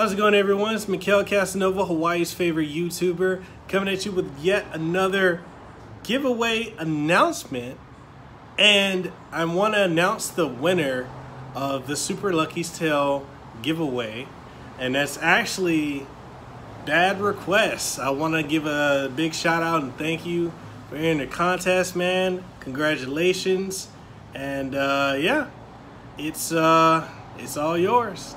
How's it going, everyone? It's Mekel Kasanova, Hawaii's favorite YouTuber, coming at you with yet another giveaway announcement. And I want to announce the winner of the Super Lucky's Tale giveaway. And that's actually Dad Requests. I want to give a big shout out and thank you for entering the contest, man. Congratulations. And uh, yeah, it's, uh, it's all yours.